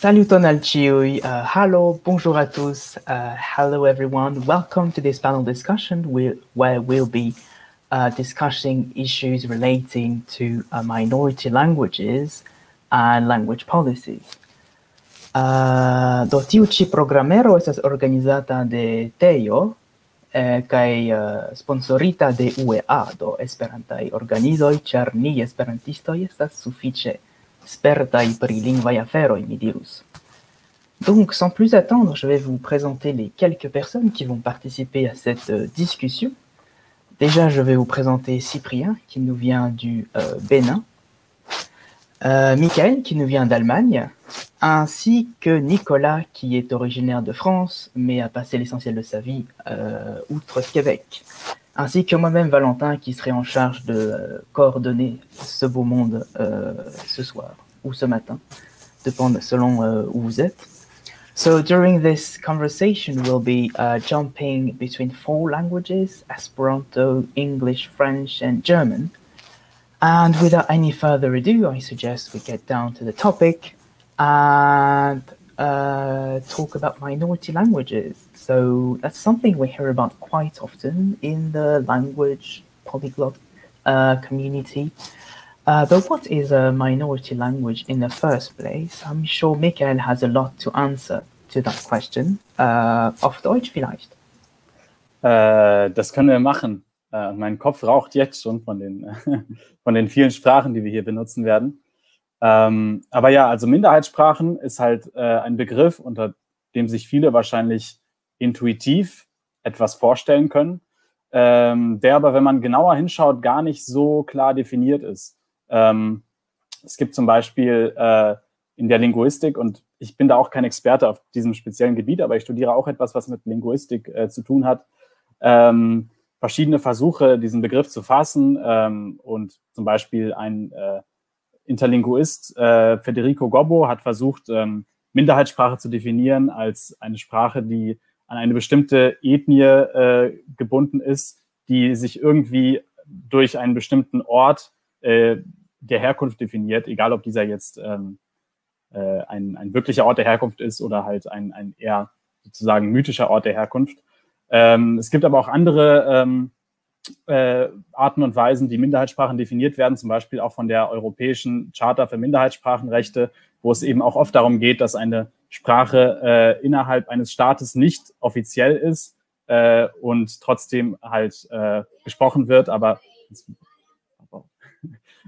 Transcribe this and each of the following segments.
Saluton al ciui. Uh, hello, bonjour à tous. Uh, hello, everyone. Welcome to this panel discussion where, we'll be uh, discussing issues relating to uh, minority languages and language policies. Uh, do tiu ci programero estas organizata de Teo eh, kai uh, sponsorita de UEA, do esperantai organizoi, char ni esperantistoj estas sufiĉe Donc, sans plus attendre, je vais vous présenter les quelques personnes qui vont participer à cette euh, discussion. Déjà, je vais vous présenter Cyprien, qui nous vient du euh, Bénin, euh, Michael, qui nous vient d'Allemagne, ainsi que Nicolas, qui est originaire de France, mais a passé l'essentiel de sa vie outre Québec, ainsi que moi-même, Valentin, qui serait en charge de coordonner ce beau monde ce soir ou ce matin, dépend selon où vous êtes. So during this conversation, we'll be uh, jumping between four languages, Esperanto, English, French, and German. And without any further ado, I suggest we get down to the topic and uh, talk about minority languages. So that's something we hear about quite often in the language polyglot uh, community. Uh, but what is a minority language in the first place? I'm sure Michael has a lot to answer to that question. Uh, auf Deutsch vielleicht? Äh, das können wir machen. Äh, mein Kopf raucht jetzt schon von den, von den vielen Sprachen, die wir hier benutzen werden. Ähm, aber ja, also Minderheitssprachen ist halt äh, ein Begriff, unter dem sich viele wahrscheinlich intuitiv etwas vorstellen können, ähm, der aber, wenn man genauer hinschaut, gar nicht so klar definiert ist. Ähm, es gibt zum Beispiel äh, in der Linguistik und ich bin da auch kein Experte auf diesem speziellen Gebiet, aber ich studiere auch etwas, was mit Linguistik äh, zu tun hat. Ähm, verschiedene Versuche, diesen Begriff zu fassen ähm, und zum Beispiel ein äh, Interlinguist, äh, Federico Gobbo, hat versucht, ähm, Minderheitssprache zu definieren als eine Sprache, die an eine bestimmte Ethnie äh, gebunden ist, die sich irgendwie durch einen bestimmten Ort äh, der Herkunft definiert, egal ob dieser jetzt ähm, äh, ein, ein wirklicher Ort der Herkunft ist oder halt ein, ein eher sozusagen mythischer Ort der Herkunft. Ähm, es gibt aber auch andere ähm, äh, Arten und Weisen, wie Minderheitssprachen definiert werden, zum Beispiel auch von der Europäischen Charta für Minderheitssprachenrechte, wo es eben auch oft darum geht, dass eine Sprache äh, innerhalb eines Staates nicht offiziell ist äh, und trotzdem halt äh, gesprochen wird, aber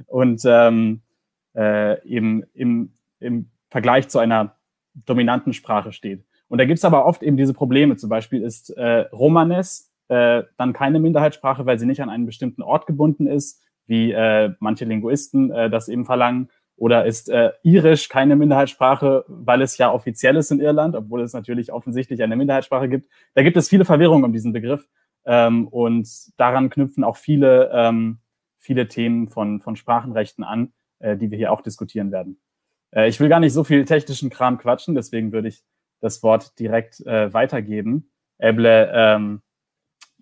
und ähm, äh, eben im, im Vergleich zu einer dominanten Sprache steht. Und da gibt es aber oft eben diese Probleme. Zum Beispiel ist äh, Romanes äh, dann keine Minderheitssprache, weil sie nicht an einen bestimmten Ort gebunden ist, wie äh, manche Linguisten äh, das eben verlangen. Oder ist äh, Irisch keine Minderheitssprache, weil es ja offiziell ist in Irland, obwohl es natürlich offensichtlich eine Minderheitssprache gibt. Da gibt es viele Verwirrungen um diesen Begriff. Ähm, und daran knüpfen auch viele, ähm, viele Themen von, von Sprachenrechten an, äh, die wir hier auch diskutieren werden. Äh, ich will gar nicht so viel technischen Kram quatschen, deswegen würde ich das Wort direkt äh, weitergeben. Eble ähm,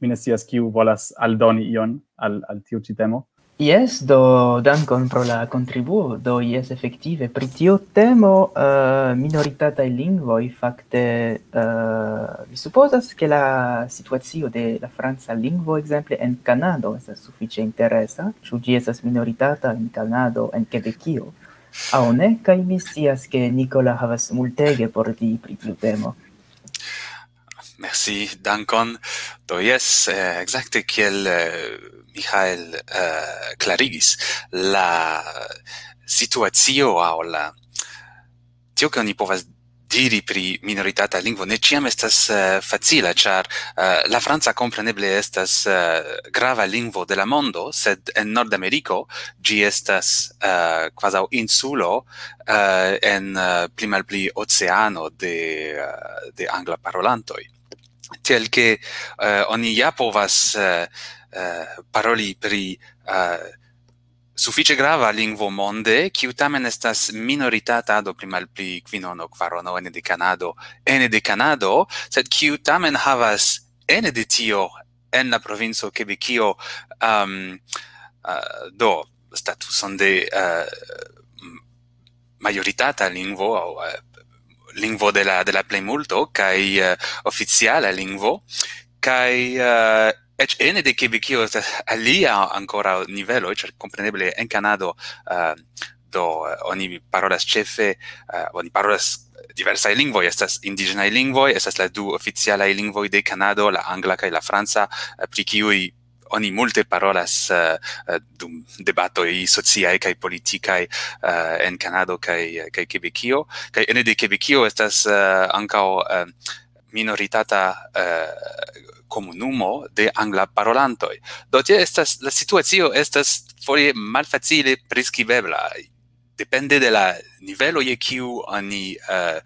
mi ne scias kiu volas aldoni ion al al tiu ci temo. Yes, do dankon pro la contribuo, Do yes, efektive pri tiu temo uh, minoritatai lingvoi, fakte uh, mi supposas che la situazio de la franca lingvo exemple, en Canado, estas suffice interesa, ĉu gi esas minoritata en Canado, en Quebecio, au ne, kaj mi scias che Nicola havas multege por di pri tiu temo. Merci, dankon. Do yes, eh, exacte kiel eh, Michael eh, clarigis la situazio au la tio che oni povas diri pri minoritata lingvo ne ciam estas uh, facila, char uh, eh, la Franza compreneble estas uh, grava lingvo de la mondo, sed en Nord Americo gi estas uh, quasau insulo uh, en uh, pli mal pli oceano de, uh, de angla parolantoi tel che uh, oni ja povas uh, uh, paroli pri uh, suffice grava lingvo monde, kiu tamen estas minoritata do pli mal pli quinono quarono ene de Canado, ene de Canado, sed kiu tamen havas ene de tio en la provinco Quebecio um, uh, do statuson de uh, majoritata lingvo au uh, lingvo de la de la plejmulto kaj uh, oficiala lingvo kaj eh, uh, Ec ene de Quebecio estas alia ancora nivelo, cer compreneble en Canado uh, eh, do oni parolas chefe uh, oni parolas diversa lingvoi, estas indigenae lingvoi, estas la du oficialai lingvoi de Canado, la angla kaj la franca, uh, pri kiui oni multe parolas eh, eh, dum debatoj kai kaj uh, en Canada kai kai Quebecio kai ene de Quebecio estas eh, ankaŭ minoritata komunumo de angla parolantoi. Do tie estas la situacio estas foje malfacile priskribebla depende de la nivelo je kiu oni uh,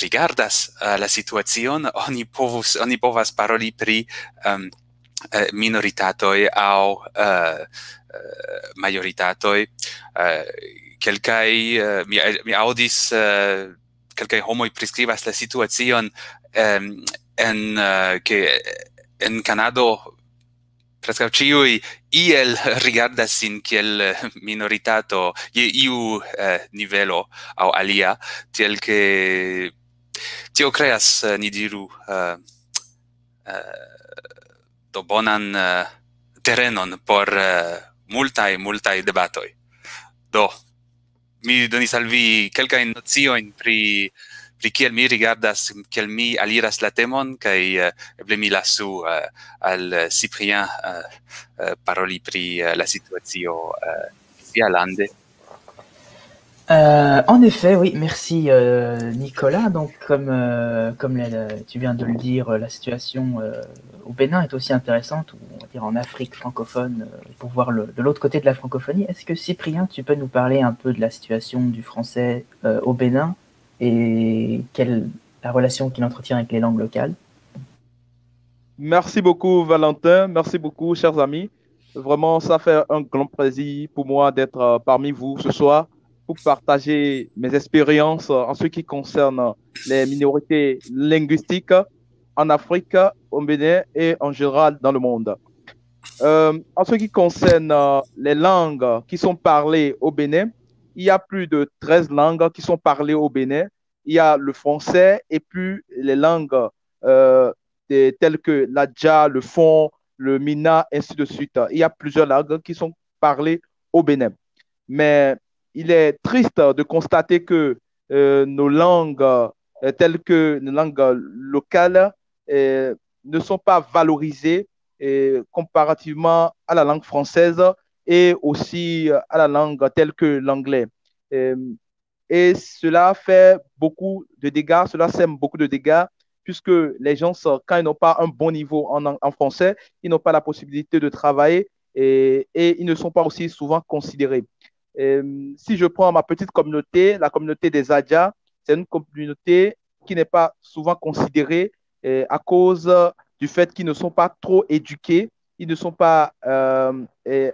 rigardas uh, la situacion oni povus oni povas paroli pri um, eh, minoritatoi au eh, majoritatoi eh, kelkai eh, eh, mi, eh, mi audis eh, kelkai homoi prescribas la situacion um, ehm, en eh, che en Canado prescau ciui iel rigardas sin kiel eh, minoritato je iu uh, nivelo au alia tiel che tio creas ni diru eh, eh, do bonan eh, uh, terrenon por eh, uh, multai multai debatoi. Do mi donis al vi kelkajn nociojn pri pri kiel mi rigardas kiel mi aliras la temon kaj uh, eble mi lasu uh, al Cyprien uh, uh, paroli pri uh, la situacio uh, sia lande. Euh, en effet, oui, merci euh, Nicolas. Donc, comme euh, comme la, tu viens de le dire, la situation euh, au Bénin est aussi intéressante, ou on va dire en Afrique francophone, euh, pour voir le, de l'autre côté de la francophonie. Est-ce que Cyprien, tu peux nous parler un peu de la situation du français euh, au Bénin et quelle la relation qu'il entretient avec les langues locales? Merci beaucoup Valentin, merci beaucoup chers amis. Vraiment, ça fait un grand plaisir pour moi d'être euh, parmi vous ce soir pour partager mes expériences en ce qui concerne les minorités linguistiques en Afrique, au Bénin et en général dans le monde. Euh, en ce qui concerne euh, les langues qui sont parlées au Bénin, il y a plus de 13 langues qui sont parlées au Bénin. Il y a le français et puis les langues euh, telles que l'adja, le fond, le mina, ainsi de suite. Il y a plusieurs langues qui sont parlées au Bénin. Mais il est triste de constater que nos langues, telles que nos langues locales, euh, ne sont pas valorisées comparativement à la langue française et aussi euh, à la langue telle que l'anglais. Euh, et cela fait beaucoup de dégâts, cela sème beaucoup de dégâts, puisque les gens, quand ils n'ont pas un bon niveau en, français, ils n'ont pas la possibilité de travailler et, ils ne sont pas aussi souvent considérés. Euh, si je prends ma petite communauté, la communauté des Adja, c'est une communauté qui n'est pas souvent considérée à cause du fait qu'ils ne sont pas trop éduqués ils ne sont pas euh,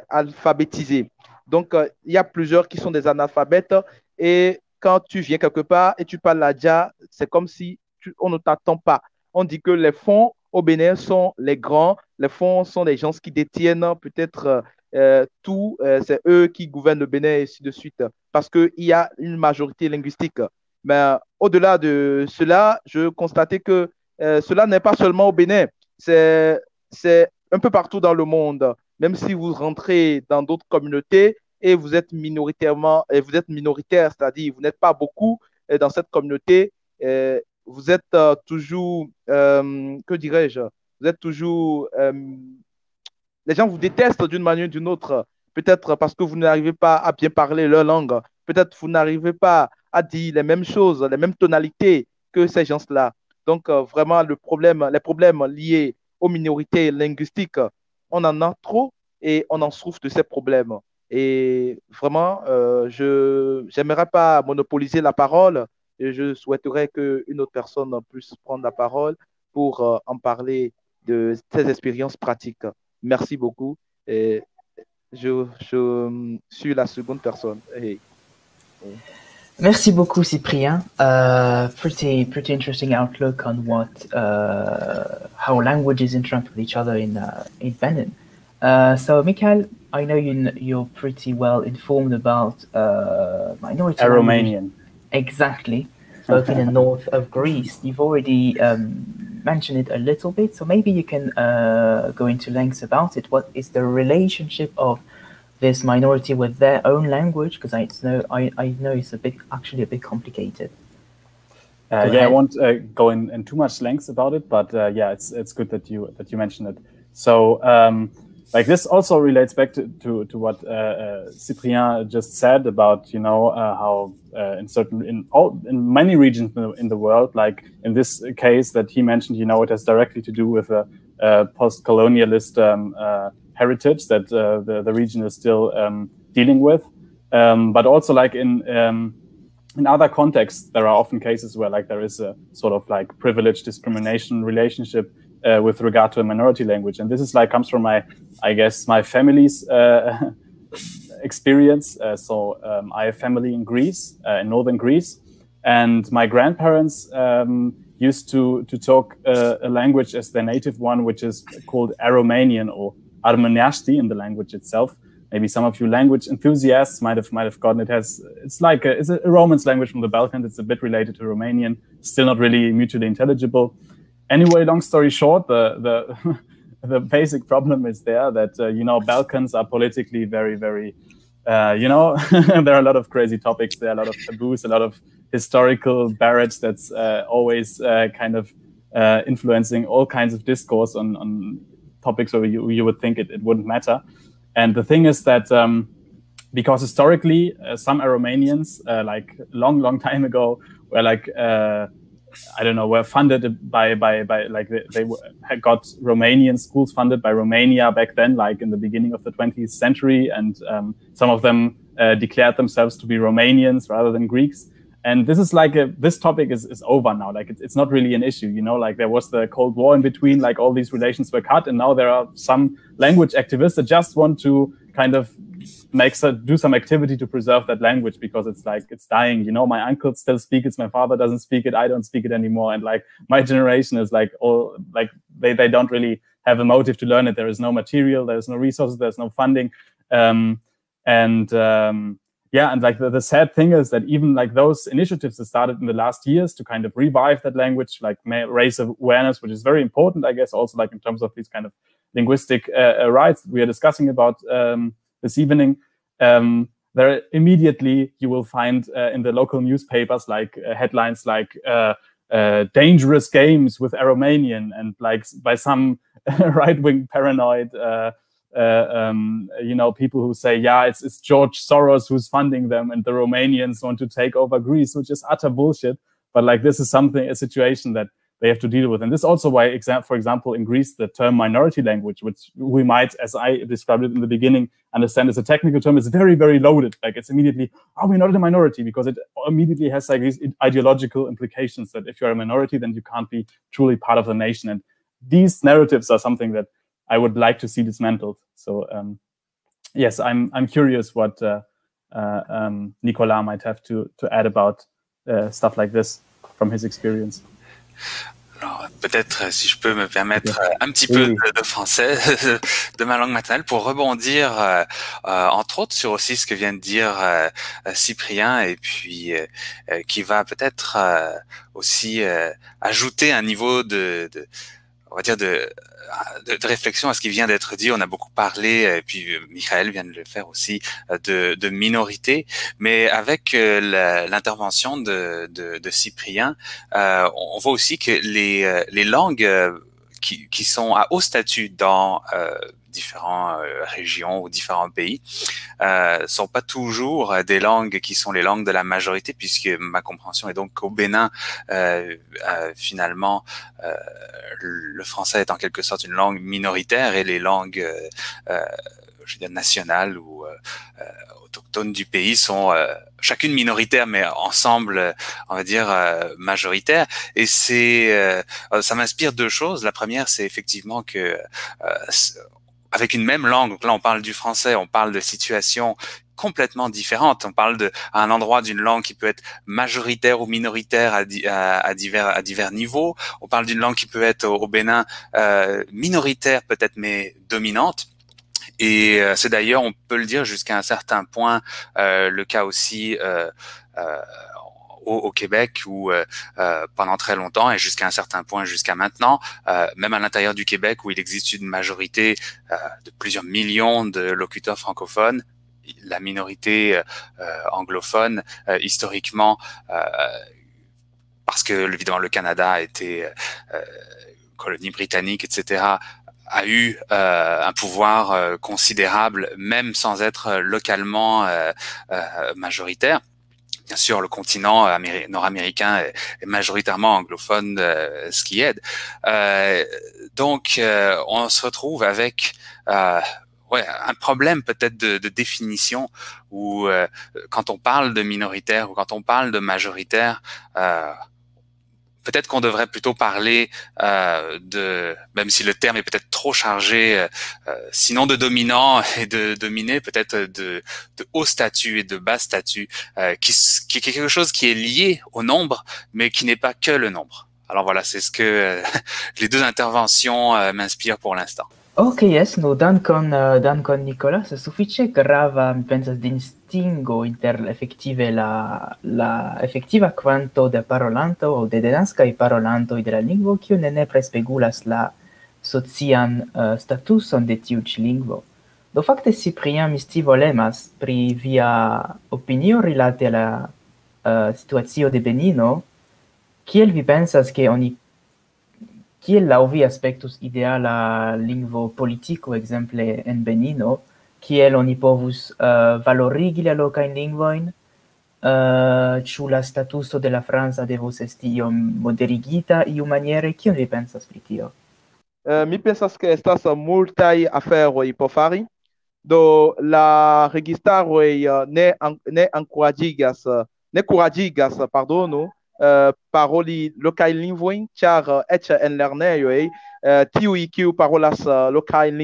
alphabétisés. Donc, euh, il y a plusieurs qui sont des analphabètes et quand tu viens quelque part et tu parles l'adja, c'est comme si on ne t'attend pas. On dit que les fonds au Bénin sont les grands, les fonds sont les gens qui détiennent peut-être euh, tout, c'est eux qui gouvernent le Bénin et ainsi de suite, parce qu'il y a une majorité linguistique. Mais au-delà de cela, je constatais que cela n'est pas seulement au Bénin, c'est un peu partout dans le monde, même si vous rentrez dans d'autres communautés et vous êtes minoritairement, et vous êtes minoritaire, c'est-à-dire vous n'êtes pas beaucoup dans cette communauté, vous êtes euh, toujours, euh, que dirais-je, vous êtes toujours, euh, les gens vous détestent d'une manière ou d'une autre, peut-être parce que vous n'arrivez pas à bien parler leur langue, peut-être vous n'arrivez pas à dire les mêmes choses, les mêmes tonalités que ces gens-là. Donc, vraiment, le problème, les problèmes liés aux minorités linguistiques, on en a trop et on en souffre de ces problèmes. Et vraiment, euh, je n'aimerais pas monopoliser la parole et je souhaiterais qu'une autre personne puisse prendre la parole pour euh, en parler de ses expériences pratiques. Merci beaucoup. Et je suis la seconde personne. Merci beaucoup, Cyprien. Uh, pretty, pretty interesting outlook on what, uh, how languages interact with each other in uh, in Benin. Uh, so, Mikhail, I know you you're pretty well informed about uh, minority. Aromanian. Exactly. both in the north of Greece. You've already um, mentioned it a little bit, so maybe you can uh, go into lengths about it. What is the relationship of this minority with their own language? Because I know I, I know it's a bit actually a bit complicated. Uh, yeah, I won't uh, go in, in too much lengths about it, but uh, yeah, it's it's good that you that you mentioned it. So um, like this also relates back to to, to what uh, uh, Cyprien just said about you know uh, how uh, in certain in all in many regions in the, in the, world, like in this case that he mentioned, you know, it has directly to do with a, a post-colonialist um, uh, heritage that uh, the the region is still um, dealing with, um, but also like in um, in other contexts, there are often cases where like there is a sort of like privilege discrimination relationship uh, with regard to a minority language. And this is like comes from my, I guess, my family's uh, experience. Uh, so um, I have family in Greece, uh, in northern Greece, and my grandparents um, used to to talk uh, a language as their native one, which is called Aromanian or Armeniashti in the language itself. Maybe some of you language enthusiasts might have might have gotten it. Has it's like a, it's a Romance language from the Balkans. It's a bit related to Romanian, still not really mutually intelligible anyway, long story short, the the the basic problem is there that uh, you know Balkans are politically very very uh, you know there are a lot of crazy topics there, are a lot of taboos, a lot of historical barrage that's uh, always uh, kind of uh, influencing all kinds of discourse on on topics where you you would think it, it wouldn't matter. And the thing is that. Um, because historically, uh, some Aromanians, like long, long time ago, were like I don't know, were funded by by by like they, they had got Romanian schools funded by Romania back then, like in the beginning of the 20th century, and um, some of them uh, declared themselves to be Romanians rather than Greeks. And this is like a, this topic is, is over now. Like it's, it's not really an issue, you know. Like there was the Cold War in between, like all these relations were cut, and now there are some language activists that just want to kind of make a, do some activity to preserve that language because it's like it's dying. You know, my uncles still speak it, my father doesn't speak it, I don't speak it anymore, and like my generation is like all like they they don't really have a motive to learn it. There is no material, there's no resources, there's no funding, um, and um, yeah, and like the, the sad thing is that even like those initiatives that started in the last years to kind of revive that language, like raise awareness, which is very important, I guess, also like in terms of these kind of linguistic uh, uh rights we are discussing about. Um, this evening, um, there immediately you will find uh, in the local newspapers like uh, headlines like uh, uh dangerous games with Aromanian and like by some right wing paranoid. Uh, um, you know, people who say, yeah, it's, it's George Soros who's funding them and the Romanians want to take over Greece, which is utter bullshit. But like, this is something, a situation that they have to deal with. And this is also why, for example, in Greece, the term minority language, which we might, as I described it in the beginning, understand as a technical term, is very, very loaded. Like it's immediately, oh, we're not a minority because it immediately has like these ideological implications that if you're a minority, then you can't be truly part of the nation. And these narratives are something that I would like to see dismantled. So um, yes, I'm I'm curious what uh, uh, um, Nicolas might have to to add about uh, stuff like this from his experience. Peut-être, si je peux me permettre euh, un petit peu de, français, de ma langue maternelle, pour rebondir, euh, euh, entre autres, sur aussi ce que vient de dire Cyprien, et puis qui va peut-être aussi ajouter un niveau de, de on va dire de de, réflexion à ce qui vient d'être dit. On a beaucoup parlé, et puis euh, Michael vient de le faire aussi, euh, de, de minorité. Mais avec euh, l'intervention de, de, de, Cyprien, euh, on voit aussi que les, les langues qui, qui sont à haut statut dans différentes euh, régions ou différents pays euh, sont pas toujours des langues qui sont les langues de la majorité, puisque ma compréhension est donc qu'au Bénin, euh, euh finalement, euh, le français est en quelque sorte une langue minoritaire et les langues je veux dire, nationales ou autochtones du pays sont chacune minoritaire, mais ensemble, on va dire, majoritaire. Et c'est, ça m'inspire deux choses. La première, c'est effectivement que avec une même langue. Là, on parle du français, on parle de situations complètement différentes. On parle de à un endroit d'une langue qui peut être majoritaire ou minoritaire à, à, divers à divers niveaux. On parle d'une langue qui peut être au, Bénin euh, minoritaire peut-être mais dominante. Et euh, c'est d'ailleurs, on peut le dire jusqu'à un certain point, euh, le cas aussi euh, euh au, Québec où pendant très longtemps et jusqu'à un certain point jusqu'à maintenant, même à l'intérieur du Québec où il existe une majorité de plusieurs millions de locuteurs francophones, la minorité anglophone historiquement parce que évidemment le Canada été colonie britannique, etc., a eu euh, un pouvoir euh, considérable, même sans être localement euh, majoritaire. Bien sûr, le continent nord-américain est, majoritairement anglophone, ce qui aide. donc, on se retrouve avec un problème peut-être de, de, définition où quand on parle de minoritaire ou quand on parle de majoritaire, peut-être qu'on devrait plutôt parler euh, de, même si le terme est peut-être trop chargé, euh, euh sinon de dominant et de dominé, peut-être de, de, haut statut et de bas statut, euh, qui, qui, est quelque chose qui est lié au nombre, mais qui n'est pas que le nombre. Alors voilà, c'est ce que euh, les deux interventions euh, m'inspirent pour l'instant. Ok, yes, no, dankon, dankon Nicolas. Sufiĉe grava, mi pensas, distingo inter effettive la la effettiva quanto de parolanto o de denaskaj parolantoj de la lingvo kiu ne nepre spegulas la socian uh, statuson de tiu ĉi lingvo. Do fakte Ciprian mi scivolemas pri via opinio rilate la eh, uh, situacio de Benino, kiel vi pensas ke oni kiel laŭ vi aspektus ideala lingvo politiko ekzemple en Benino, kiel oni povus uh, valorigi la locajn lingvoin uh, ĉu la statuso de la franca devus esti iom moderigita iumaniere, kion vi pensas pri tio? Uh, mi pensas ke estas multaj aferoj por fari, do la registaroj uh, ne ne ankuraĝigas ne kuraĝigas, pardonu, Uh, paroli locajn char ĉar eĉ en lernejoj uh, tiuj kiu parolas uh, locajn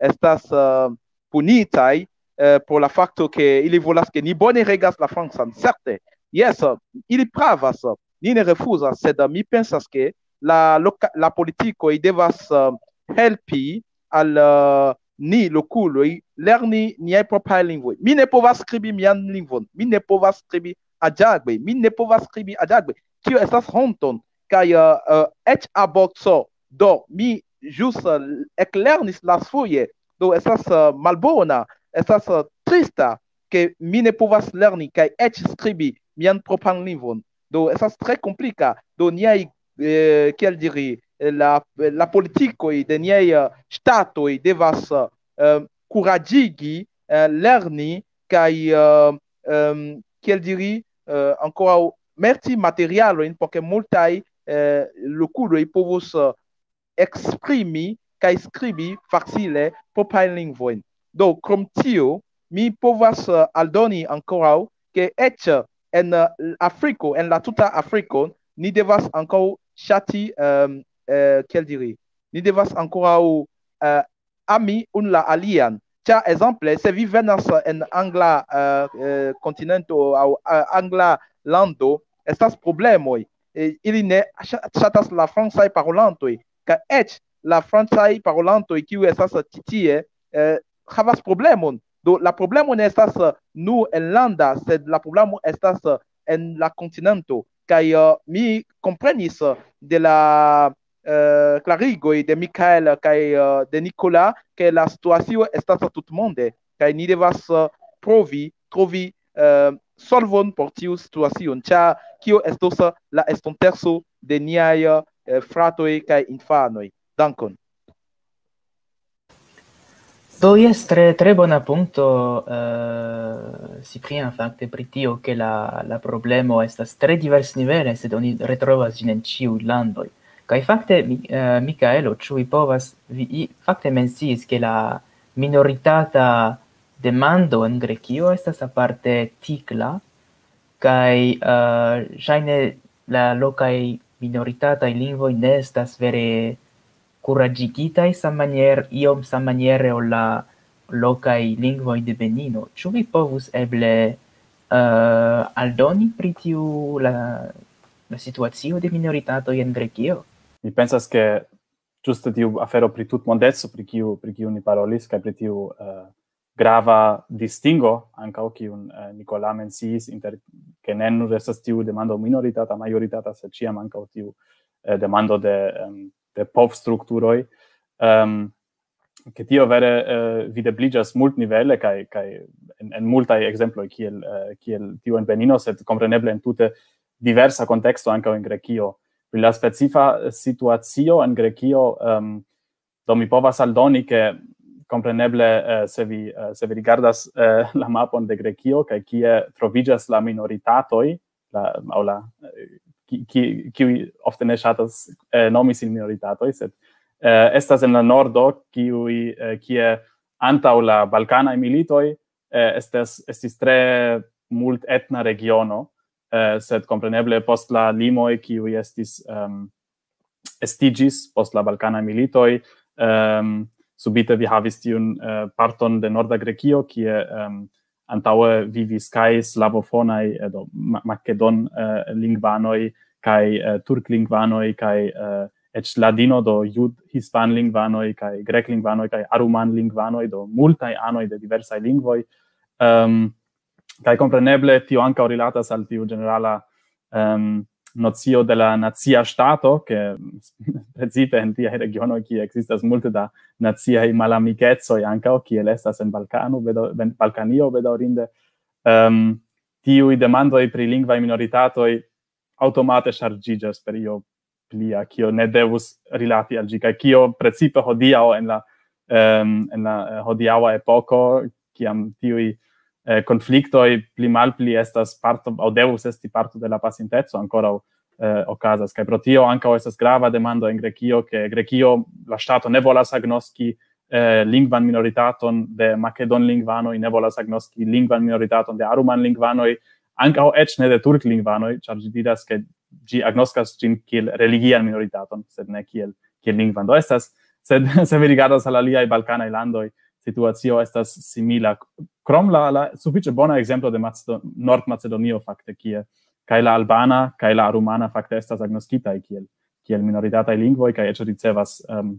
estas uh, punitai uh, por la facto che ili volas che ni bone regas la Francan. Certe, yes, ili pravas, ni ne refusas, sed mi pensas che la, loca la politico i devas uh, helpi al uh, ni loculoi lerni niai proprae lingvoi. Mi ne povas scribi mian lingvon, mi ne povas scribi adjagbe, mi ne povas scribi adjagbe. Tio estas honton, kai uh, uh, et abokso, do mi jus uh, eklernis las foje do estas uh, malbona, estas uh, trista que mi ne povas lerni kaj eĉ skribi mian propran lingvon. Do estas tre komplika. Do niaj kiel eh, diri la la politikoj de niaj ŝtatoj euh, uh, devas euh, kuraĝigi uh, uh, lerni kaj uh, um, ehm, kiel diri uh, ankoraŭ merti materialojn por ke multaj uh, eh, lokuloj povos uh, exprimi kaj skribi facile proprajn lingvojn. Do krom tio mi povas uh, aldoni ankoraŭ ke eĉ en uh, Afriko, en la tuta Afriko, ni devas ankaŭ ŝati um, uh, kiel diri, ni devas ankoraŭ uh, ami un la alian. Ĉar ekzemple se vi venas en angla kontinento uh, uh, aŭ uh, angla lando, estas problemoj. E, ili ne ŝatas la francaj parolantoj, kaj eĉ la francai parolanto e kiu estas titie eh, eh havas problemon do la problemo ne estas nur en landa sed la problemo estas en la kontinento kaj uh, mi komprenis de la uh, clarigoj de Michael kaj uh, de Nicolas ke la situacio estas tutmonde kaj eh. ni devas euh, provi trovi uh, solvon por tiu situacio ĉar kio estos la estonteco de niaj uh, fratoj kaj infanoj Dankon. Do jes tre tre bona punto uh, eh, Ciprian fakte pri tio ke la la problemo estas tre divers nivele sed oni retrovas ĝin en ĉiuj landoj. Kaj fakte mi, uh, Mikaelo ĉu vi povas vi fakte menciis ke la minoritata demando en Grekio estas aparte tikla kaj uh, ŝajne la lokaj minoritataj lingvoj ne estas vere curagigitai io iom maniere o la loca e lingua de Benino, ĉu vi povus eble uh, aldoni pri tiu la, la situacio de minoritato en Grekio? Mi pensas che giusto tiu afero pri tutmondeco, pri kiu pri kiu ni parolis, kaj pri tiu uh, grava distingo ankaŭ un uh, eh, Nicola mencis inter ke ne nur estas tiu demando minoritata majoritata, se ĉiam ankaŭ tiu uh, demando de um, de POV strukturoj um, ehm, che tio vere eh, uh, videbligas mult nivelle kai kai en, en multa exemplo kiel uh, kiel tio en Benino sed compreneble en tute diversa contexto anche in Grekio pri la specifa eh, situazio en Grekio um, ehm, do mi povas aldoni che compreneble uh, se vi uh, se vi rigardas uh, la mapon de Grekio kaj kie troviĝas la minoritatoj la aŭ la ki ki ofte ne ŝatas eh, nomi sin minoritatoj sed eh, estas en la nordo kiuj eh, kie antaŭ la balkanaj militoj eh, estas estis tre mult etna regiono eh, sed compreneble post la limoj qui estis ehm, um, estigis post la balcana militoj um, subite vi havis tiun uh, parton de norda Grekio kie um, antaue vivis kai slavofonai eh, do makedon lingvanoi kai turk lingvanoi kai et ladino do jud hispan lingvanoi kai grek lingvanoi kai aruman lingvanoi do multai anoi de diversai lingvoi um, ehm, kai compreneble tio anca rilatas al tiu generala um, ehm, nocio della nazia stato, che precipe in tiai regiono qui existas multe da naziai malamicezoi ancao, kiel estas en Balcano, vedo, en Balcanio, ehm um, tiui demandoi pri minoritato e automate chargigas per io plia, kio ne devus rilati al gi, kio precipe hodiao en la, um, en la eh, hodiaua epoco, kiam tiui eh, conflictoi pli mal pli estas parto, au devus esti parto de la pacintezo, ancora eh, ocasas. Kai protio tio estas grava demando en grekio che grekio la Stato, ne volas agnoski eh, lingvan minoritaton de makedon lingvano ne volas agnoski lingvan minoritaton de Aruman lingvano anca o ec ne de Turk lingvano char gi diras che gi agnoskas gin kiel religian minoritaton, sed ne kiel, kiel lingvan. Do estas, sed se vi rigardas al aliai Balcanai landoi, situazio estas simila krom la, la sufiĉe bona ekzemplo de Macedo Nord Macedonio fakte kie kaj la albana kaj la rumana fakte estas agnoskitaj kiel kiel minoritata lingvo kaj eĉ ricevas um,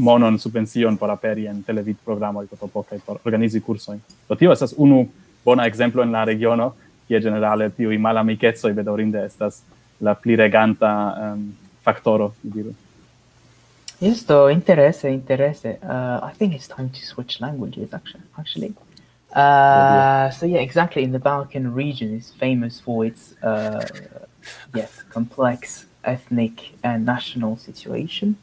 monon subvencion por aperi en televid programoj por kaj por organizi kursojn. Do tio estas unu bona ekzemplo en la regiono kie generale tiu i malamikeco i bedorinde estas la pli reganta um, faktoro, diru. Yes, though, interesse, interesse. Uh, I think it's time to switch languages, actually. actually. Uh, so, yeah, exactly. In the Balkan region is famous for its, uh, yes, complex ethnic and national situation.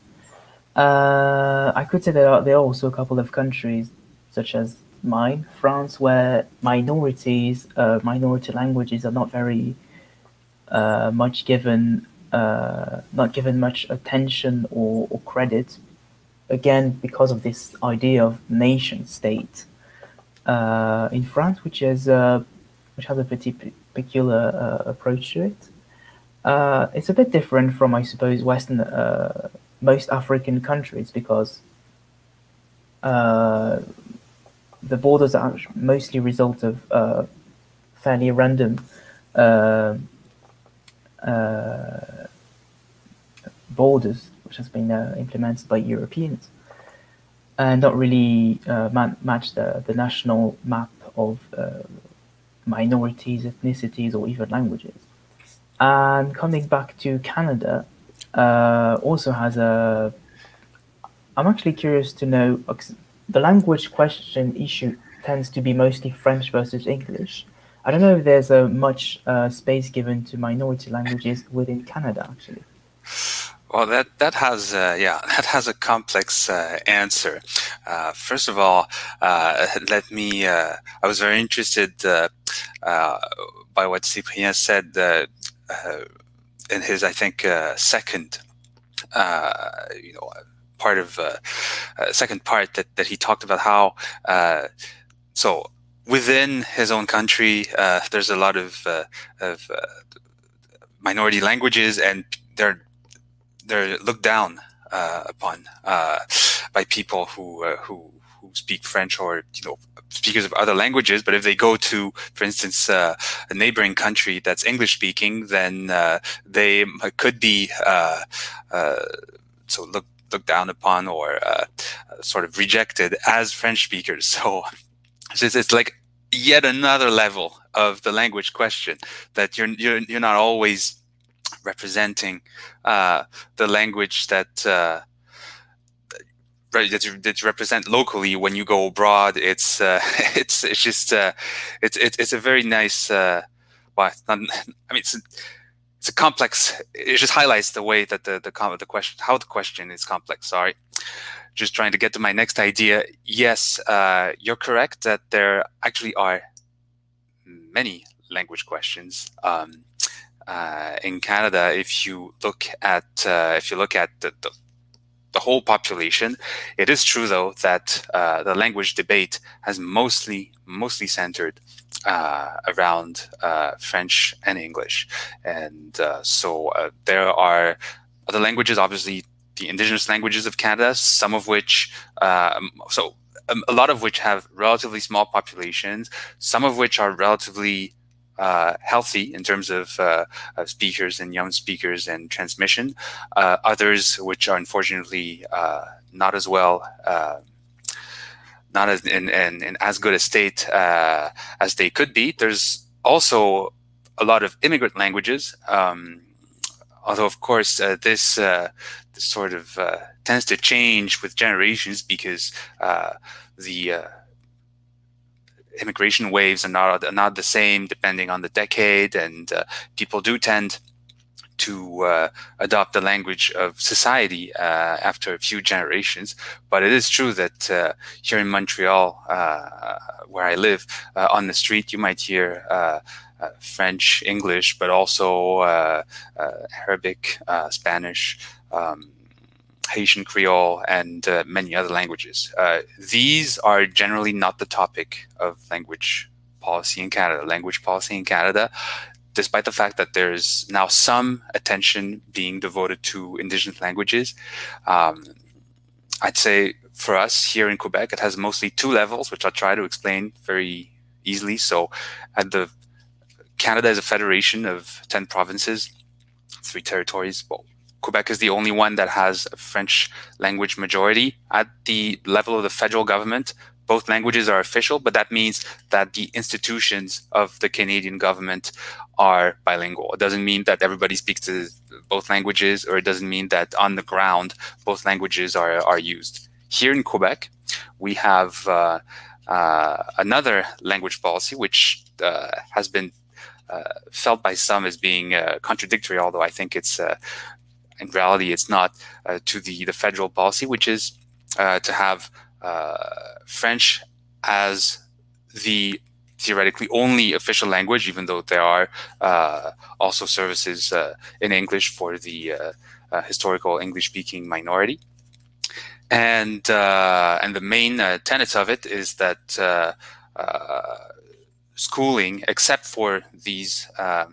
Uh, I could say are, there are also a couple of countries, such as mine, France, where minorities, uh, minority languages are not very uh, much given uh, not given much attention or, or, credit, again because of this idea of nation state. Uh, in France, which is uh, which has a pretty peculiar uh, approach to it, uh, it's a bit different from, I suppose, Western most African countries because the borders are mostly result of fairly random borders, which has been uh, implemented by Europeans, and not really uh, match the, the national map of minorities, ethnicities, or even languages. And coming back to Canada, uh, also has a. I'm actually curious to know the language question issue tends to be mostly French versus English. I don't know if there's a much uh, space given to minority languages within Canada, actually. Well, that that has uh, yeah that has a complex uh, answer. Uh, first of all, uh, let me. Uh, I was very interested by what Cyprien said in his, I think, second, you know, part of second part that that he talked about how so within his own country, uh, there's a lot of, uh, of uh, minority languages, and they're they're looked down uh, upon uh, by people who uh, who who speak French or you know speakers of other languages. But if they go to, for instance, a neighboring country that's English speaking, then they could be so looked looked down upon or sort of rejected as French speakers. So So it's, it's like yet another level of the language question that you're you're you're not always representing uh, the language that uh, that you, that you represent locally when you go abroad. It's uh, it's it's just uh, it's it's a very nice. Uh, well, not, I mean, it's a, it's a complex. It just highlights the way that the the the question how the question is complex. Sorry, just trying to get to my next idea. Yes, uh, you're correct that there actually are many language questions. Um, uh, in Canada, if you look at uh, if you look at the, the, the whole population, it is true though that uh, the language debate has mostly mostly centered uh, around uh, French and English, and so there are other languages, obviously the indigenous languages of Canada, some of which um, so um, a lot of which have relatively small populations, some of which are relatively uh, healthy in terms of, uh, of, speakers and young speakers and transmission. Uh, others which are unfortunately uh, not as well, uh, not as in, in, in, as good a state as they could be. There's also a lot of immigrant languages. Um, although, of course, this, this sort of tends to change with generations because the immigration waves are not are not the same depending on the decade, and uh, people do tend to uh, adopt the language of society uh, after a few generations. But it is true that uh, here in Montreal, uh, where I live, uh, on the street you might hear. French, English, but also Arabic, Spanish, um, Haitian Creole, and uh, many other languages. Uh, these are generally not the topic of language policy in Canada, language policy in Canada, despite the fact that there's now some attention being devoted to indigenous languages. Um, I'd say for us here in Quebec, it has mostly two levels, which I'll try to explain very easily. So at the Canada is a federation of 10 provinces, three territories, well, Quebec is the only one that has a French language majority at the level of the federal government. Both languages are official, but that means that the institutions of the Canadian government are bilingual. It doesn't mean that everybody speaks both languages, or it doesn't mean that on the ground both languages are, are used. Here in Quebec, we have uh, uh, another language policy which uh, has been felt by some as being uh, contradictory, although I think it's uh, in reality, it's not uh, to the, the federal policy, which is uh, to have uh, French as the theoretically only official language, even though there are uh, also services uh, in English for the uh, historical English-speaking minority. And and the main tenets of it is that schooling, except for these uh,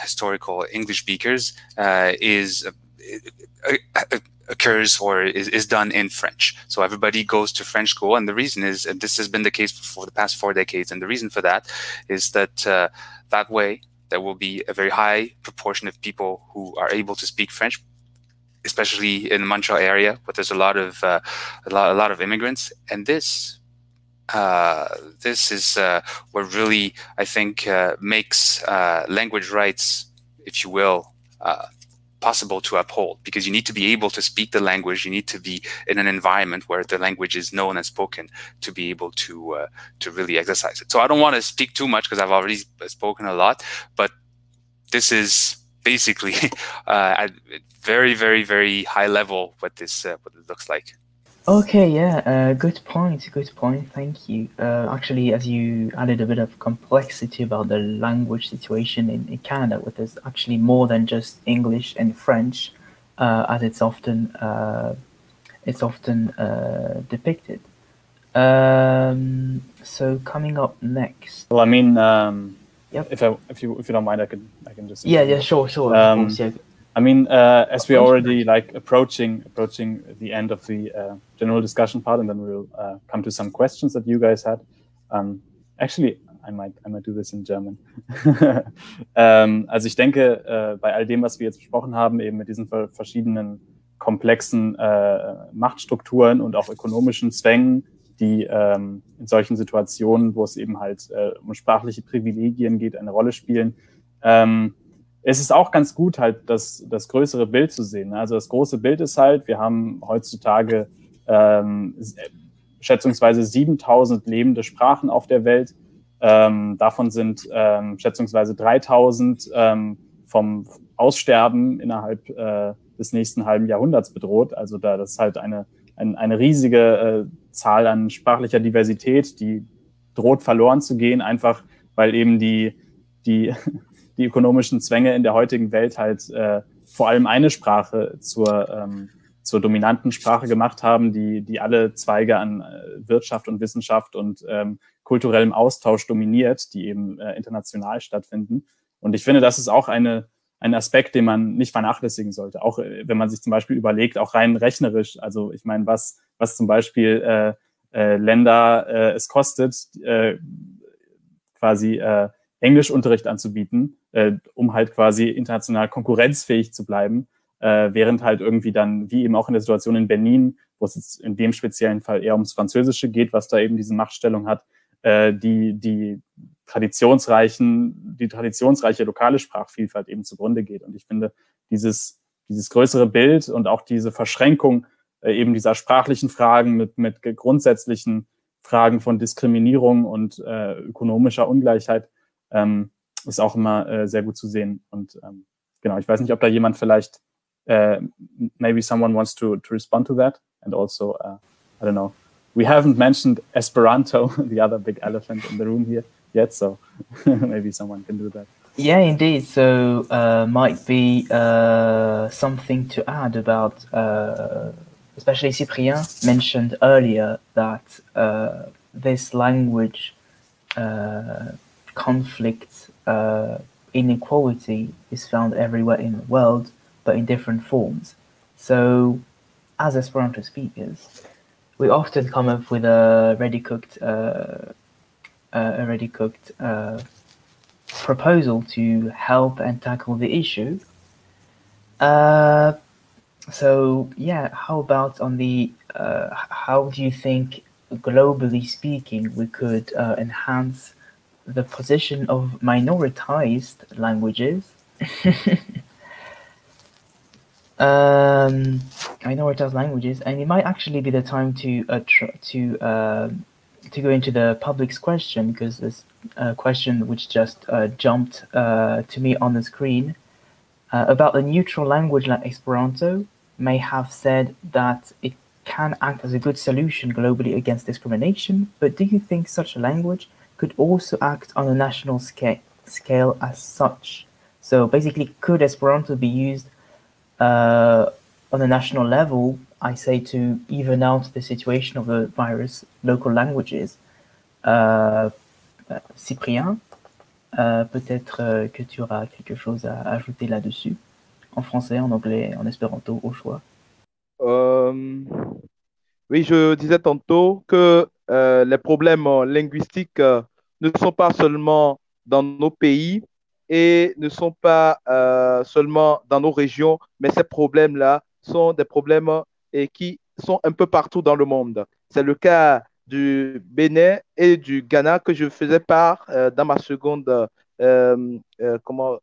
historical English speakers uh, is uh, occurs or is, is done in French. So everybody goes to French school. And the reason is, and this has been the case for the past four decades. And the reason for that is that uh, that way there will be a very high proportion of people who are able to speak French, especially in the Montreal area, where there's a lot of uh, a, lot, a lot of immigrants. And this uh, this is uh, what really I think uh, makes uh, language rights, if you will, uh, possible to uphold because you need to be able to speak the language. You need to be in an environment where the language is known and spoken to be able to to really exercise it. So I don't want to speak too much because I've already spoken a lot, but this is basically at very, very, very high level what this what it looks like. Okay, yeah, uh, good point, good point, thank you. Uh, actually, as you added a bit of complexity about the language situation in, in Canada, where there's actually more than just English and French, uh, as it's often uh, it's often uh, depicted. Um, so coming up next. Well, I mean, um, yep. if I, if you if you don't mind, I can I can just. Yeah, yeah, sure, sure. Um, course, yeah. I mean, uh, as we're already like approaching approaching the end of the uh, general discussion part, and then we'll uh, come to some questions that you guys had. Um, actually, I might I might do this in German. ähm, also ich denke, äh, bei all dem, was wir jetzt besprochen haben, eben mit diesen verschiedenen komplexen äh, Machtstrukturen und auch ökonomischen Zwängen, die ähm, in solchen Situationen, wo es eben halt äh, um sprachliche Privilegien geht, eine Rolle spielen. Ähm, es ist auch ganz gut, halt das, das größere Bild zu sehen. Also das große Bild ist halt, wir haben heutzutage ähm, schätzungsweise 7000 lebende Sprachen auf der Welt. Ähm, davon sind ähm, schätzungsweise 3000 ähm, vom Aussterben innerhalb äh, des nächsten halben Jahrhunderts bedroht. Also da das ist halt eine, ein, eine riesige äh, Zahl an sprachlicher Diversität, die droht verloren zu gehen, einfach weil eben die, die, die ökonomischen Zwänge in der heutigen Welt halt äh, vor allem eine Sprache zur, ähm, zur dominanten Sprache gemacht haben, die, die alle Zweige an äh, Wirtschaft und Wissenschaft und ähm, kulturellem Austausch dominiert, die eben äh, international stattfinden. Und ich finde, das ist auch eine, ein Aspekt, den man nicht vernachlässigen sollte. Auch äh, wenn man sich zum Beispiel überlegt, auch rein rechnerisch. Also ich meine, was, was zum Beispiel äh, äh, Länder äh, es kostet, äh, quasi äh, Englischunterricht anzubieten, äh, um halt quasi international konkurrenzfähig zu bleiben, äh, während halt irgendwie dann, wie eben auch in der Situation in Benin, wo es jetzt in dem speziellen Fall eher ums Französische geht, was da eben diese Machtstellung hat, äh, die, die traditionsreichen, die traditionsreiche lokale Sprachvielfalt eben zugrunde geht. Und ich finde, dieses, dieses größere Bild und auch diese Verschränkung äh, eben dieser sprachlichen Fragen mit, mit grundsätzlichen Fragen von Diskriminierung und äh, ökonomischer Ungleichheit ähm, ist auch immer äh, sehr gut zu sehen. Und ähm, genau, ich weiß nicht, ob da jemand vielleicht, uh, maybe someone wants to, to respond to that and also, uh, I don't know, we haven't mentioned Esperanto, the other big elephant in the room here yet, so maybe someone can do that. Yeah, indeed. So uh, might be uh, something to add about, uh, especially Cyprien mentioned earlier that uh, this language uh, conflict uh, inequality is found everywhere in the world, but in different forms. So, as Esperanto speakers, we often come up with a ready cooked uh, uh, a ready cooked uh, proposal to help and tackle the issue. Uh, so yeah, how about on the uh, how do you think globally speaking we could uh, enhance the position of minoritized languages. Um, minoritized languages, and it might actually be the time to uh, tr- to uh, to go into the public's question because this uh, question which just uh, jumped uh, to me on the screen uh, about the neutral language like Esperanto may have said that it can act as a good solution globally against discrimination, but do you think such a language could also act on a national scale, scale as such? So basically, could Esperanto be used uh, on a national level, I say to even out the situation of the virus, local languages. Uh, uh, uh, euh, euh Cyprien, euh, peut-être que tu auras quelque chose à ajouter là-dessus, en français, en anglais, en espéranto, au choix. Euh, oui, je disais tantôt que les problèmes linguistiques ne sont pas seulement dans nos pays, et ne sont pas euh, seulement dans nos régions, mais ces problèmes-là sont des problèmes et qui sont un peu partout dans le monde. C'est le cas du Bénin et du Ghana que je faisais part euh, dans ma seconde euh, comment,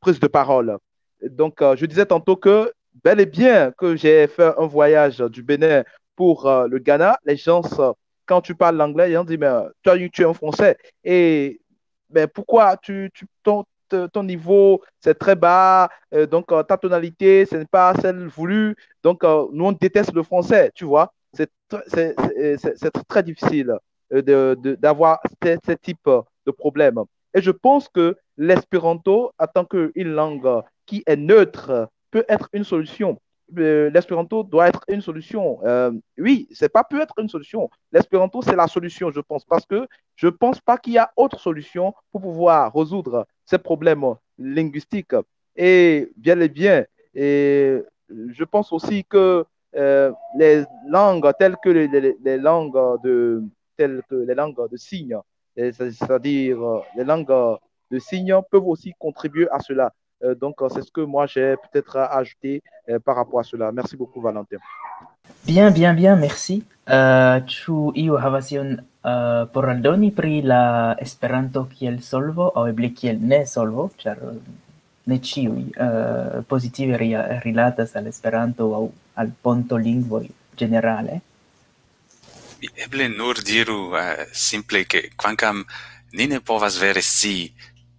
prise de parole. Donc, je disais tantôt que bel et bien que j'ai fait un voyage du Bénin pour le Ghana, les gens, quand tu parles l'anglais, ils disent, mais toi, tu es un Français. Et ben, pourquoi tu, tu ton, ton niveau, c'est très bas, euh, donc euh, ta tonalité, ce n'est pas celle voulue. Donc, euh, nous, on déteste le français, tu vois. C'est très difficile d'avoir ce, ce, type de problème. Et je pense que l'espéranto, en tant qu'une langue qui est neutre, peut être une solution. Euh, l'espéranto doit être une solution. Euh, oui, c'est pas peut être une solution. L'espéranto, c'est la solution, je pense, parce que je pense pas qu'il y a autre solution pour pouvoir résoudre ces problèmes linguistiques. Et bien et bien, et je pense aussi que euh, les langues telles que les, langues de telles que les langues de signes, c'est-à-dire les langues de signes peuvent aussi contribuer à cela. Donc, c'est ce que moi j'ai peut-être ajouté par rapport à cela. Merci beaucoup, Valentin. Bien, bien, bien, merci. ĉu iu havas ion por aldoni pri la Esperanto kiel solvo aŭ eble kiel ne solvo, ĉar ne ĉiuj pozitive rilatas al Esperanto aŭ al ponto lingvoj generale? Eble nur diru simple ke kvankam ni ne povas vere scii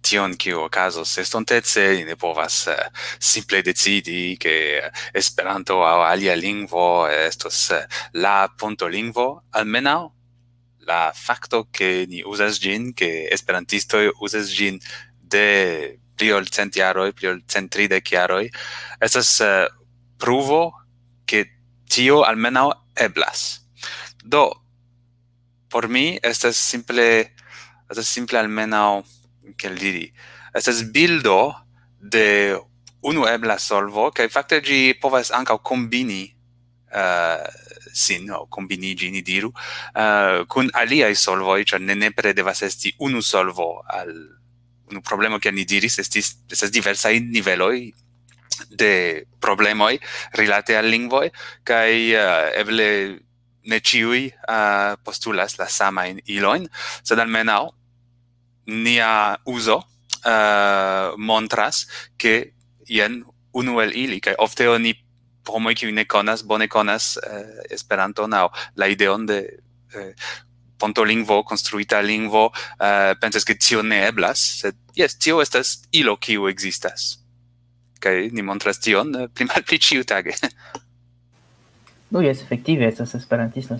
tion kiu okazos estontece ne povas uh, simple decidi che Esperanto aŭ alia lingvo estos uh, la punto lingvo almenaŭ la facto che ni usas ĝin che esperantistoj uzas ĝin de pli ol cent jaroj pli ol cent tridek jaroj estas uh, pruvo che tio almenaŭ eblas. Do por mi estas simple estas simple almenaŭ kiel diri. Estas bildo de unu ebla solvo kaj fakte ĝi povas ankaŭ kombini uh, sin o kombinigi ni diru uh, kun aliaj solvoj ĉar ne nepre devas esti unu solvo al unu problemo kiel ni diris estis estas diversaj niveloj de problemoj rilate al lingvoj kaj uh, eble ne ciui uh, postulas la samajn ilojn sed almenaŭ nia uso uh, montras che jen unu el ili kaj ofte oni homoj kiuj ne konas bone konas eh, uh, Esperanton aŭ la ideon de uh, pontolingvo konstruita lingvo uh, pensas ke tio ne eblas sed jes tio estas ilo kiu ekzistas. Kaj ni montras tion uh, pli malpli ĉiutage No, jes, efektive estas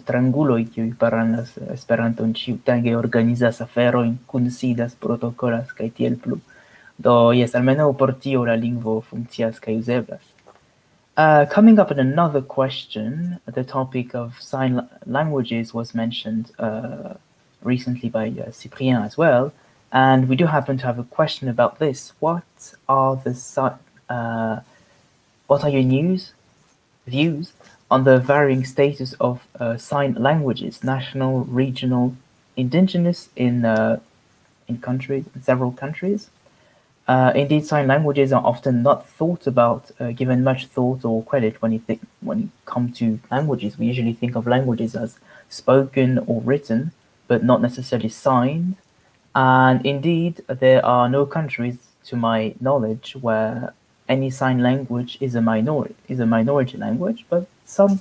stranguloj kiuj parolas Esperanton ĉiutage organizas aferojn, kunsidas, protokolas kaj tiel plu. Do jes, almenaŭ por tio la lingvo funkcias kaj uzeblas. Uh, coming up in another question, the topic of sign languages was mentioned uh, recently by uh, Cyprien as well, and we do happen to have a question about this. What are the uh, what are your news views on the varying status of uh, sign languages, national, regional, indigenous in uh, in countries, in several countries. Uh, indeed, sign languages are often not thought about, uh, given much thought or credit when you think when you come to languages. We usually think of languages as spoken or written, but not necessarily signed. And indeed, there are no countries, to my knowledge, where any sign language is a minority is a minority language, but some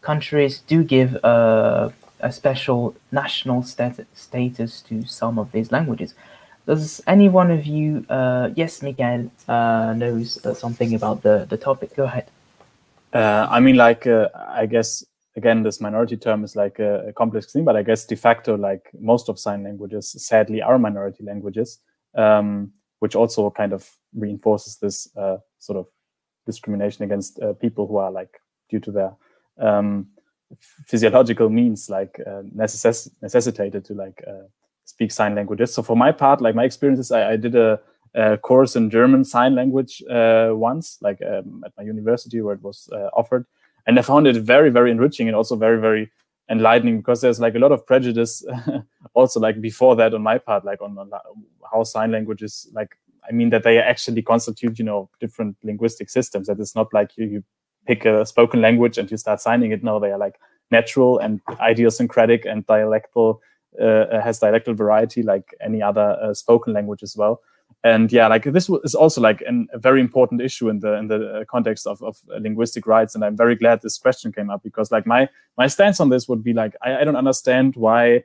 countries do give a, a special national stat- status to some of these languages. Does any one of you, uh, yes, Miguel, uh, knows uh, something about the, the topic? Go ahead. Uh, I mean, like, uh, I guess, again, this minority term is like a, a, complex thing, but I guess de facto, like most of sign languages, sadly, are minority languages, um, which also kind of reinforces this uh, sort of discrimination against people who are like due to their um, physiological means, like uh, necess- necessitated to like uh, speak sign languages. So for my part, like my experiences, I, I did a, a, course in German sign language uh, once, like um, at my university where it was uh, offered, and I found it very, very enriching and also very, very enlightening because there's like a lot of prejudice also like before that on my part, like on, on how sign languages like I mean that they actually constitute, you know, different linguistic systems. That it's not like you, you pick a spoken language and you start signing it. No, they are like natural and idiosyncratic and dialectal, uh, has dialectal variety like any other uh, spoken language as well. And yeah, like this is also like an, a very important issue in the in the uh, context of, of linguistic rights. And I'm very glad this question came up because like my my stance on this would be like I, I don't understand why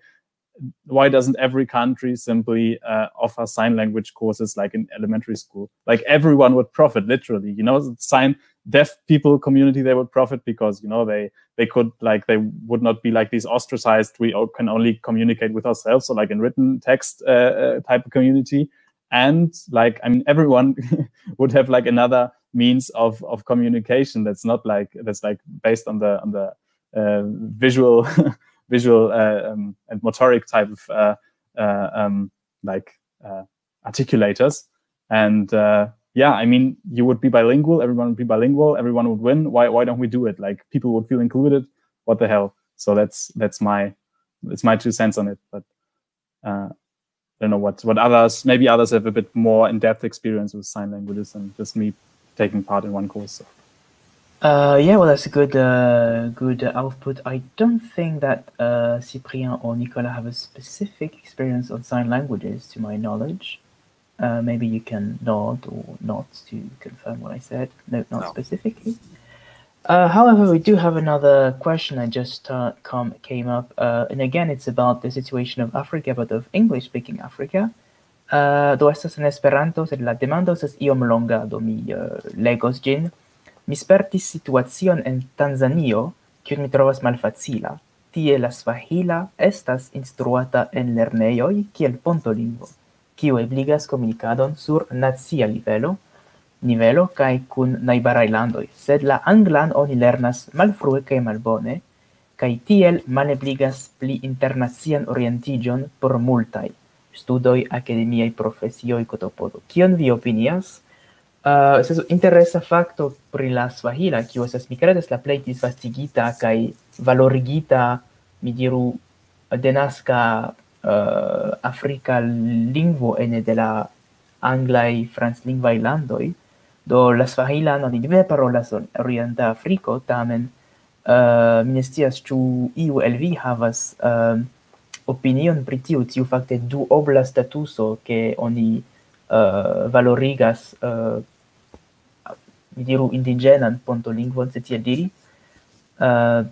why doesn't every country simply uh, offer sign language courses like in elementary school? Like everyone would profit literally you know sign deaf people community they would profit because you know they they could like they would not be like these ostracized we can only communicate with ourselves so like in written text uh, uh, type of community. And like i mean everyone would have like another means of of communication that's not like that's like based on the on the uh, visual visual uh, um, and motoric type of uh, uh, um, like articulators. And yeah, I mean, you would be bilingual, everyone would be bilingual, everyone would win. Why why don't we do it? Like people would feel included. What the hell? So that's that's my that's my two cents on it. But uh, don't know what what others maybe others have a bit more in-depth experience with sign languages than just me taking part in one course. So. Uh, yeah, well, that's a good uh, good output. I don't think that uh, Cyprien or Nicolas have a specific experience on sign languages, to my knowledge. Uh, maybe you can nod or not to confirm what I said. No, not no. specifically. Uh, however, we do have another question that just uh, come, came up, and again, it's about the situation of Africa, but of English-speaking Africa. do estas en Esperanto, sed la demando estas iom longa, do mi legos ĝin. Mi spertis situacion en Tanzanio, kiun mi trovas malfacila. Tie la Swahila estas instruata en lernejoj kiel pontolingvo, kiu ebligas komunikadon sur nacia nivelo, nivelo kaj kun najbaraj landoj, sed la anglan oni lernas malfrue kaj malbone, kaj tiel malebligas pli internacian orientiĝon por multaj studoj akademiaj profesioj kotopodo. Kion vi opinias? Uh, es interesa facto pri la Swahila, kiu estas, mi credas la plej disvastigita kaj valorigita, mi diru, denaska uh, eh, afrika lingvo ene de la anglaj franclingvaj landoj. Do la Swahilan oni ne parolas orienta Afriko, tamen uh, mi ne scias ĉu iu el vi havas uh, opinion pri tiu, tiu fakte duobla statuso, ke oni uh, valorigas uh, mi diru, indigenan pontolingvon, se tiel diri. Uh,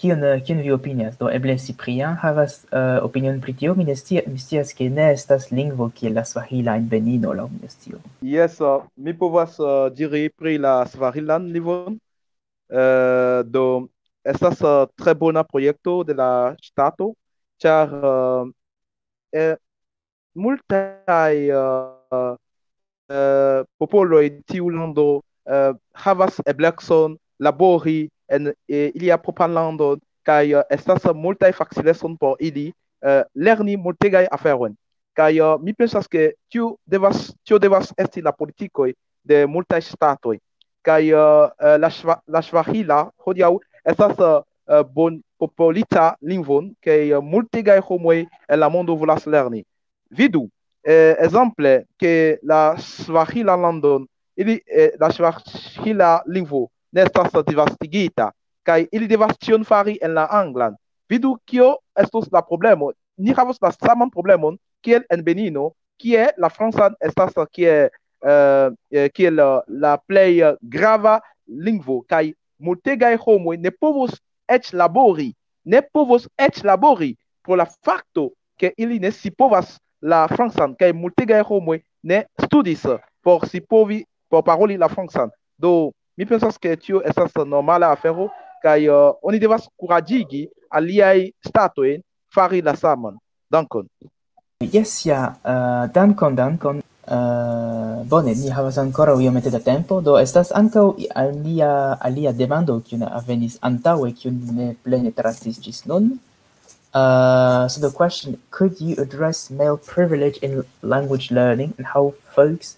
kion, uh, kion vi opinias? Do, eble Cyprien havas uh, opinion pri tio, mi scias ke ne estas lingvo kiel la Swahila en Benino, la mi stio. Yes, uh, mi povas uh, diri pri la Swahilan lingvon. Uh, do, estas uh, tre bona projekto de la ŝtato, ĉar uh, eh, multaj uh, Eh, uh, popoloj tiu lando uh, havas eblecon labori en eh, ilia propran landon kaj uh, estas multaj facilecon por ili uh, lerni multegaj aferojn. Kaj uh, mi pensas ke tiu devas tio devas esti la politikoj de multaj ŝtatoj. Kaj uh, la shva, la ŝvahila hodiaŭ estas uh, bon popolita lingvon kaj uh, multegaj homoj en la mondo volas lerni. Vidu! eh, exemple que la Swahila London ili eh, la Swahila Livo nestas divastigita kai ili devas tion fari en la Anglan. Vidu kio estos la problemo. Ni havos la saman problemon kiel en Benino kie la Franca estas kie eh, eh kiel la, la plej grava lingvo. Kai multegaj homoj ne povos eĉ labori ne povos eĉ labori pro la fakto ke ili ne si povas la francan kaj multegaj homoj ne studis por si povi por paroli la francan do mi pensas ke tio estas normala afero kaj uh, oni devas kuraĝigi aliaj statoj fari la samon dankon. Jes ja euh, dankon dankon. Uh, bone, ni havas ancora io mette da tempo, do estas ancau alia, alia demando cune avenis antaue cune ne plene trastis gis nun, Uh, so the question, could you address male privilege in language learning and how folks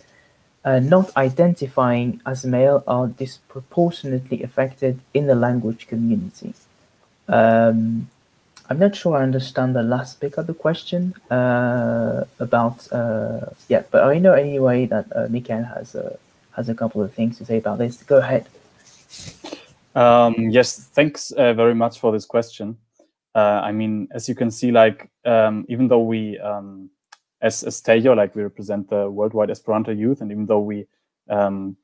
uh, not identifying as male are disproportionately affected in the language community? Um, I'm not sure I understand the last bit of the question uh, about, uh, yeah, but I know anyway that uh, Mikael has a, has a couple of things to say about this. Go ahead. Um, yes, thanks uh, very much for this question uh, I mean, as you can see, like um, even though we, um, as as like we represent the worldwide Esperanto youth, and even though we um,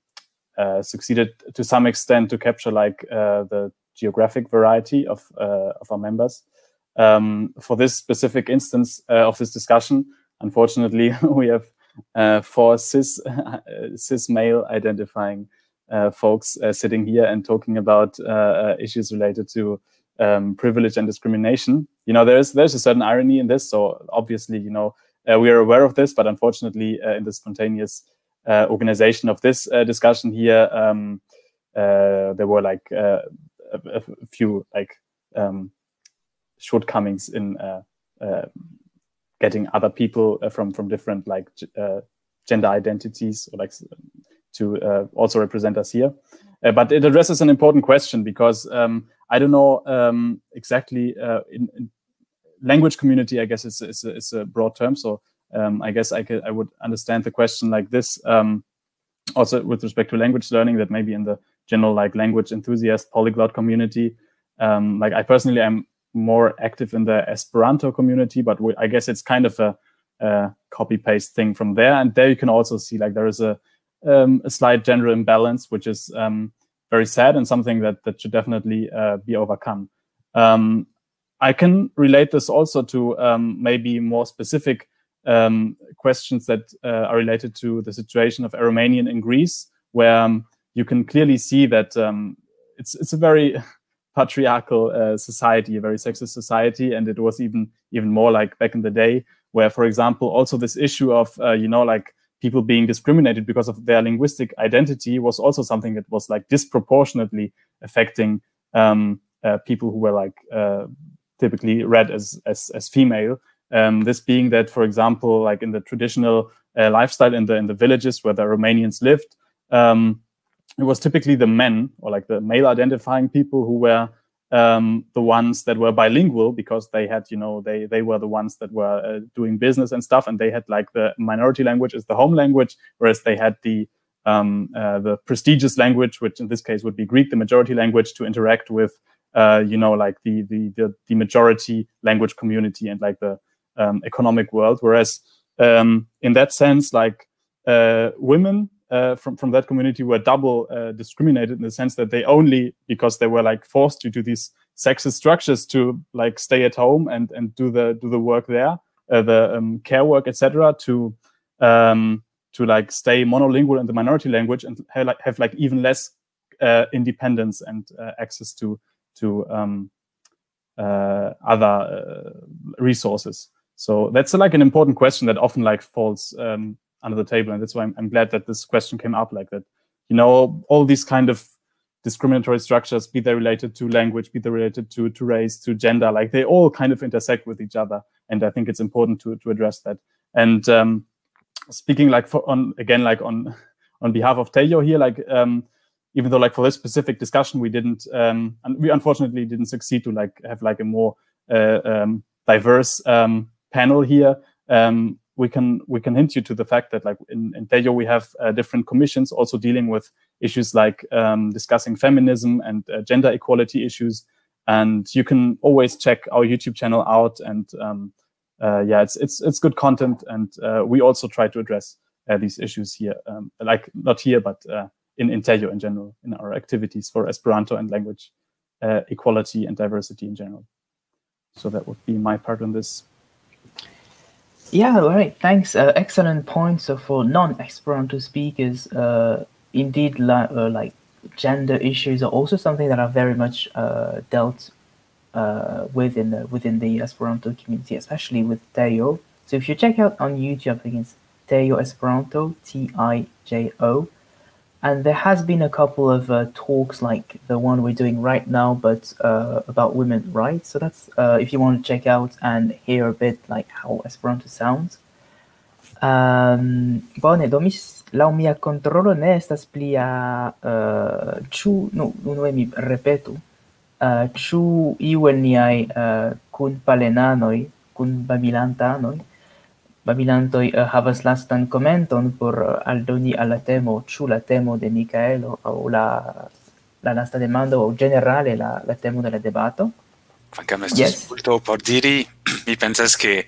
uh, succeeded to some extent to capture like uh, the geographic variety of uh, of our members, um, for this specific instance uh, of this discussion, unfortunately, we have uh, four cis cis male identifying folks sitting here and talking about issues related to um, privilege and discrimination. You know, there's there's a certain irony in this. So obviously, you know, uh, we are aware of this, but unfortunately, uh, in the spontaneous uh, organization of this uh, discussion here, um, uh, there were like uh, a, a, few like um, shortcomings in getting other people from from different like gender identities or like to also represent us here. But it addresses an important question because um, I don't know um, exactly uh, in, in, language community, I guess, is, is, a, is a broad term. So um, I guess I could I would understand the question like this. Um, also with respect to language learning, that maybe in the general like language enthusiast polyglot community, um, like I personally am more active in the Esperanto community, but we, I guess it's kind of a, a, copy paste thing from there. And there you can also see like there is a um, a slight gender imbalance, which is um, very sad and something that that should definitely uh, be overcome. Um, I can relate this also to um, maybe more specific um, questions that uh, are related to the situation of Aromanian in Greece, where um, you can clearly see that it's it's a very patriarchal uh, society, a very sexist society, and it was even even more like back in the day, where, for example, also this issue of uh, you know like people being discriminated because of their linguistic identity was also something that was like disproportionately affecting um, uh, people who were like uh, typically read as as, as female. Um, this being that, for example, like in the traditional uh, lifestyle in the in the villages where the Aromanians lived, um, it was typically the men or like the male identifying people who were um, the ones that were bilingual because they had, you know, they they were the ones that were uh, doing business and stuff, and they had like the minority language is the home language, whereas they had the um, uh, the prestigious language, which in this case would be Greek, the majority language, to interact with, uh, you know, like the, the the the majority language community and like the um, economic world. Whereas um, in that sense, like uh, women uh, from from that community were double uh, discriminated in the sense that they only because they were like forced to do these sexist structures to like stay at home and and do the do the work there, uh, the um, care work, etc. To um, to like stay monolingual in the minority language and have like, have like even less uh, independence and uh, access to to um, uh, other resources. So that's like an important question that often like falls um, under the table. And that's why I'm, I'm glad that this question came up like that. You know, all these kind of discriminatory structures, be they related to language, be they related to, to race, to gender, like they all kind of intersect with each other. And I think it's important to, to address that. And um, speaking like for, on, again, like on, on behalf of Tejo here, like, um, even though like for this specific discussion, we didn't, um, and we unfortunately didn't succeed to like have like a more uh, um, diverse um, panel here. Um, we can we can hint you to the fact that like in, in Tejo we have uh, different commissions also dealing with issues like um, discussing feminism and uh, gender equality issues. And you can always check our YouTube channel out. And um, uh, yeah, it's it's it's good content. And uh, we also try to address uh, these issues here, um, like not here, but uh, in in Tejo in general, in our activities for Esperanto and language equality and diversity in general. So that would be my part on this. Yeah, all right. Thanks. Uh, excellent point. So for non-Esperanto speakers, uh, indeed, uh, like gender issues are also something that are very much uh, dealt uh, with in the, within the Esperanto community, especially with Tejo. So if you check out on YouTube, I think it's Tejo Esperanto, T-I-J-O, And there has been a couple of uh, talks like the one we're doing right now, but uh, about women rights. So that's uh, if you want to check out and hear a bit like how Esperanto sounds. Um, bone, do mi la mia controllo ne estas plia uh, ĉu uh, no unue mi repetu uh, ĉu uh, iu el niaj uh, kunpalenanoj, kunbamilantanoj babilantoj eh, havas lastan commenton por eh, aldoni al la temo, ĉu la temo de Micaelo, o la la lasta demando o generale la, la temo de la debato. Quancam estus yes. multo por diri, mi pensas che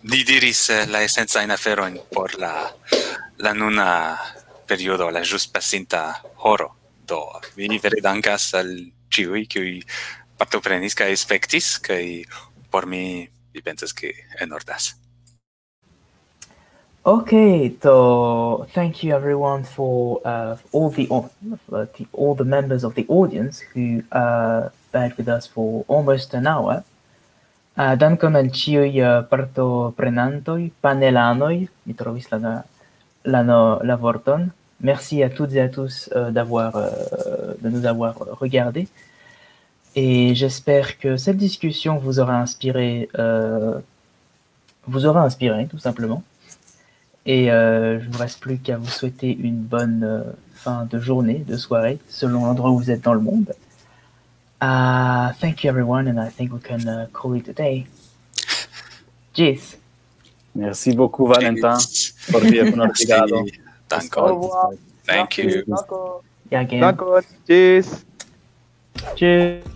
di diris eh, la essenza in aferon por la la nuna periodo, la jus passinta horo. Do, vi vere dankas al ciui, qui partoprenis, kai spectis, kai por mi, mi pensas che enordas. Okay, so thank you everyone for uh, all the all, uh, the all the members of the audience who uh, bared with us for almost an hour. Uh, dankon al ĉiuj uh, partoprenantoj, panelanoj, mi trovis la, la, la vorton. Merci à toutes et à tous euh, d'avoir euh, de nous avoir regardés. Et j'espère que cette discussion vous aura inspiré, euh, vous aura inspiré tout simplement. Et euh, je ne me reste plus qu'à vous souhaiter une bonne euh, fin de journée, de soirée, selon l'endroit où vous êtes dans le monde. Uh, thank you everyone, and I think we can uh, call it a day. Gis. Merci beaucoup, Valentin. Por bien, obrigado. Au revoir. Thank you. Ja,